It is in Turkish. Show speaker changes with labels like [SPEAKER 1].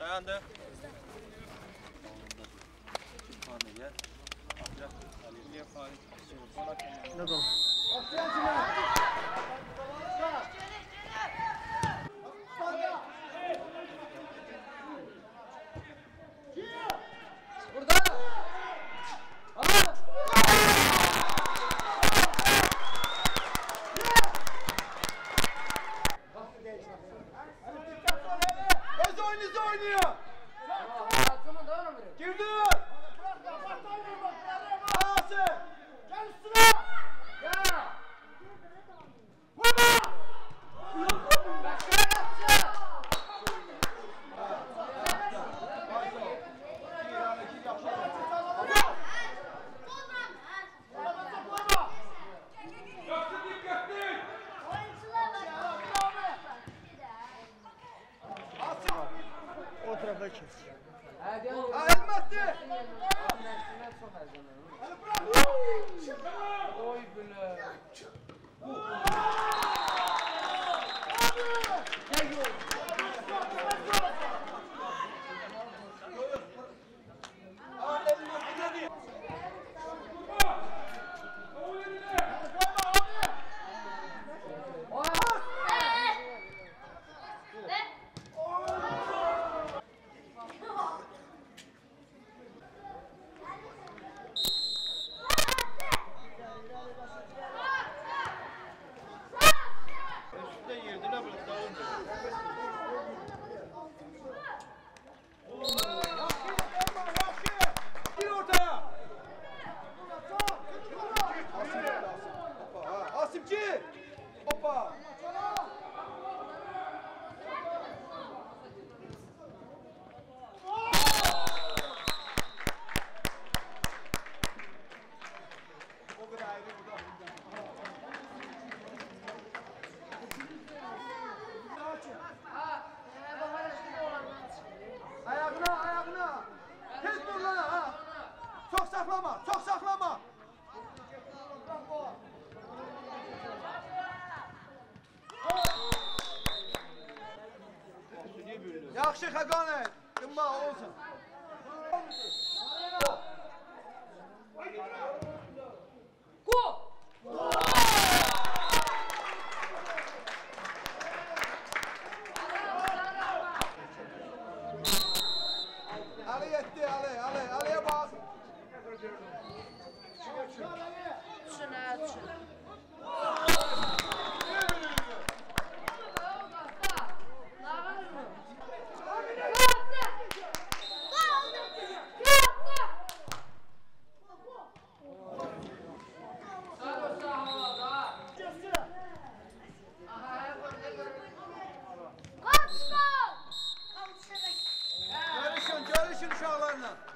[SPEAKER 1] Dayandı. Öz O 박시가 가네 금마 오서 고! Ali yetti Ali Ali Ali'ye bas. Alana.